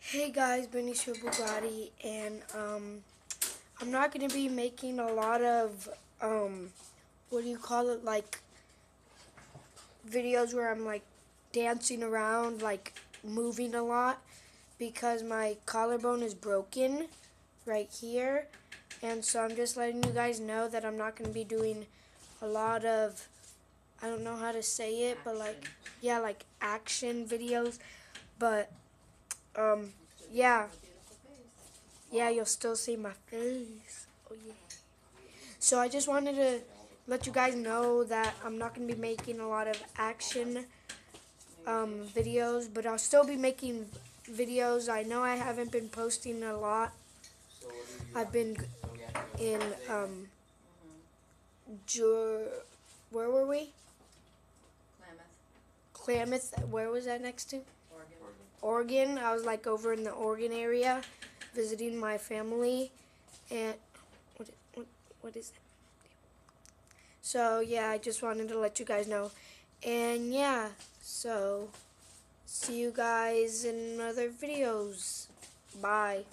Hey guys, Benicio Bugatti, and um, I'm not gonna be making a lot of um, what do you call it, like videos where I'm like dancing around, like moving a lot, because my collarbone is broken right here, and so I'm just letting you guys know that I'm not gonna be doing a lot of I don't know how to say it, but like yeah, like action videos, but um, yeah. Yeah, you'll still see my face. Oh, yeah. So I just wanted to let you guys know that I'm not going to be making a lot of action um, videos, but I'll still be making videos. I know I haven't been posting a lot. I've been in, um, where were we? Klamath, Klamath. Where was that next to? Oregon. I was like over in the Oregon area visiting my family and what what what is it? So yeah, I just wanted to let you guys know. And yeah, so see you guys in other videos. Bye.